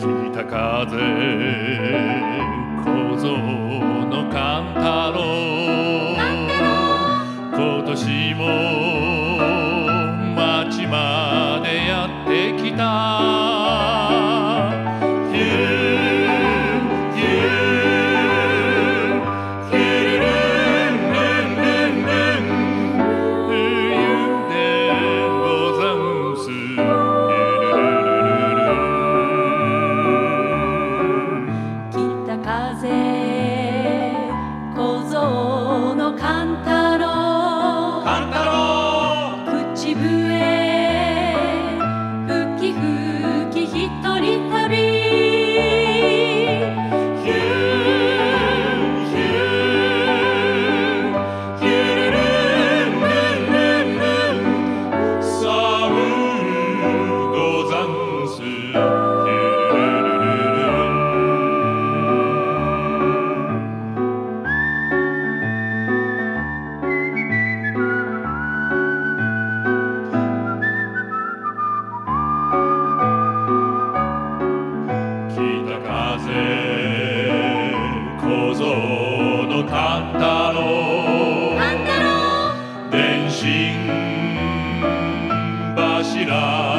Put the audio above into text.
北風小僧の勘太郎。今年も口笛。吹き吹きひ一人旅。勘太郎ん太郎電信柱